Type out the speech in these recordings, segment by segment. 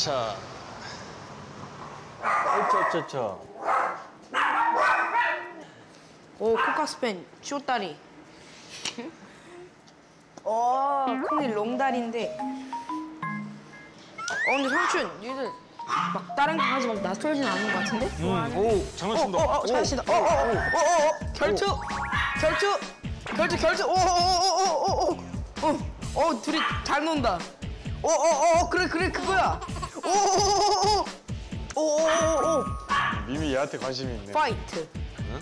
으차차. 으차차차. 오 코카스펜 쇼다리. 어 콩이 롱다리인데. 어 근데 삼촌 얘들 막 다른 강아지 막 낯설진 않은 것 같은데? 음, 오, 장난 친다. 어, 어, 어, 잘하시다. 어, 어, 어, 어, 어, 어, 결투, 결투, 결투, 결투. 오, 오, 오, 오, 오, 오, 어, 어, 둘이 잘 논다. 오, 오, 오, 그래, 그래, 그거야. 오오오오. 미미 얘한테 관심이 있네. 파이트. 응?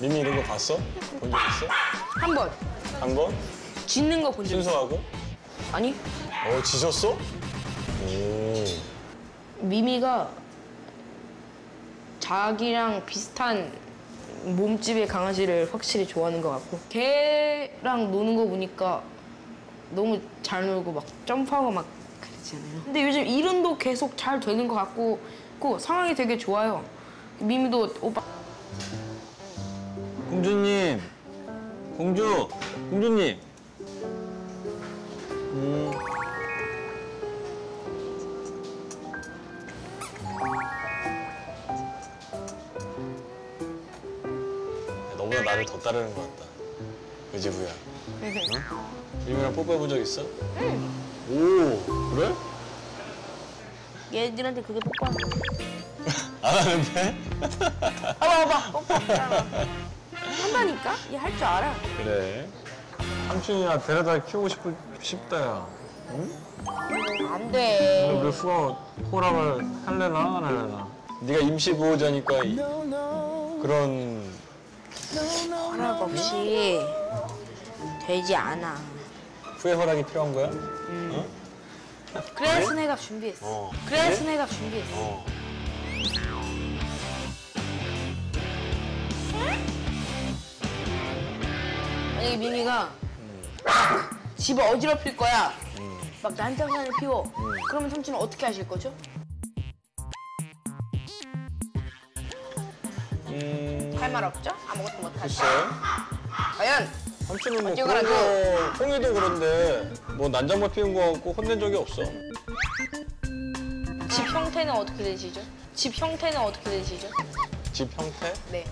미미 이런 거 봤어? 본 적 있어? 한 번. 한 번? 짖는 거 본 적 있어. 순수하고? 아니. 어, 짖었어? 오. 미미가 자기랑 비슷한 몸집의 강아지를 확실히 좋아하는 것 같고 걔랑 노는 거 보니까 너무 잘 놀고 막 점프하고 막 그러잖아요. 근데 요즘 이름도 계속 잘 되는 것 같고 고 상황이 되게 좋아요. 미미도 오빠 공주님. 공주. 공주님. 음. 나를 더 따르는 것 같다. 그지 부야? 미미랑 뽀뽀해본 적 있어? 응. 오, 그래? 얘들한테 그게 뽀뽀하는 거. 안 하는데? 봐봐 봐봐 뽀뽀. 한다니까? 얘 할 줄 알아. 그래. 삼촌이야 데려다 키우고 싶, 싶다, 야. 안 돼. 우리 수아 호랑을 할래나 안 할래나? 네가 임시 보호자니까 이- 그런 허락 없이 되지 않아. 후회 허락이 필요한 거야? 그래서 내가 준비했어. 어. 그래서 그래? 내가 준비했어. 어. 만약에 미미가 집 어지럽힐 거야. 막 난장판을 피워. 그러면 삼촌은 어떻게 하실 거죠? 할 말 없죠? 아무것도 못 하죠. 글쎄. 과연 삼촌은 뭐 그런 거, 홍이도 그런데 뭐 난장만 피운 거 같고 혼낸 적이 없어. 집 형태는 어떻게 되시죠? 집 형태는 어떻게 되시죠? 집 형태? 네.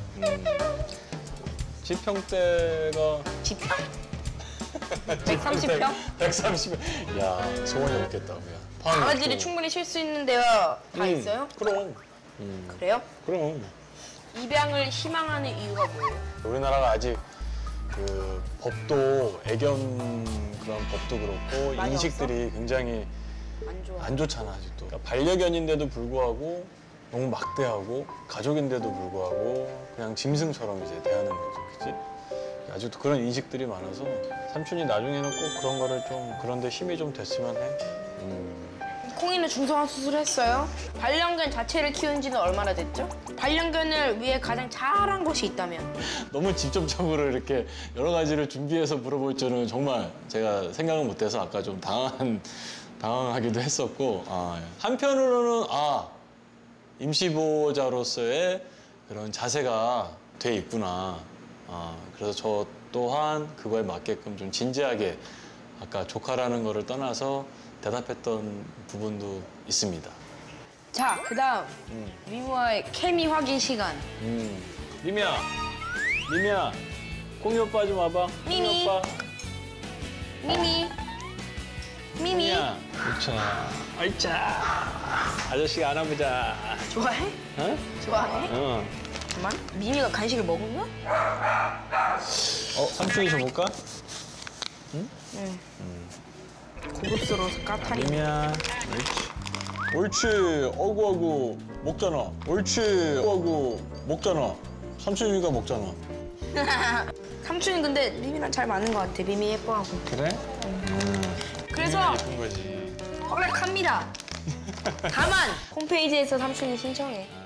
집 형태가 집 형? 130평? 130평. 야, 소원이 없겠다, 없고. 충분히 쉴 수 있는 데가 다 음, 있어요? 그럼. 그래요? 그럼. 입양을 희망하는 이유가 뭐예요? 우리나라가 아직 그 법도 애견 그런 법도 그렇고 많이 인식들이 굉장히 안 좋아. 안 좋잖아 아직도 그러니까 반려견인데도 불구하고 너무 막대하고 가족인데도 불구하고 그냥 짐승처럼 이제 대하는 거죠 그치? 아직도 그런 인식들이 많아서 삼촌이 나중에는 꼭 그런 거를 좀 그런 데 힘이 좀 됐으면 해 음. 콩이는 중성화 수술했어요. 반려견 자체를 키운 지는 얼마나 됐죠? 반려견을 위해 가장 잘한 것이 있다면? 너무 직접적으로 이렇게 여러 가지를 준비해서 물어볼 줄은 정말 제가 생각을 못해서 아까 좀 당황한, 당황하기도 했었고 아, 예. 한편으로는 아 임시보호자로서의 그런 자세가 돼 있구나 아, 그래서 저 또한 그거에 맞게끔 좀 진지하게 아까 조카라는 거를 떠나서 대답했던 부분도 있습니다. 자, 그 다음 음. 미모와의 케미 확인 시간. 음. 미미야, 미미야, 콩이 오빠 좀 와봐. 콩이 미미. 오빠. 미미. 미미. 미미야. 그렇죠. 아이차. 아저씨가 안아보자. 좋아해? 어? 좋아해? 어. 잠깐만. 미미가 간식을 먹었나? 어, 삼촌이 줘볼까? 고급스러워서 까탈이. 미미야. 옳지. 옳지. 어구 어구 먹잖아. 옳지. 어구 어구 먹잖아. 삼촌이가 먹잖아. 삼촌이 근데 미미랑 잘 맞는 것 같아. 미미 예뻐하고. 그래? 그래서 예쁜 거지. 허락합니다. 다만 홈페이지에서 삼촌이 신청해.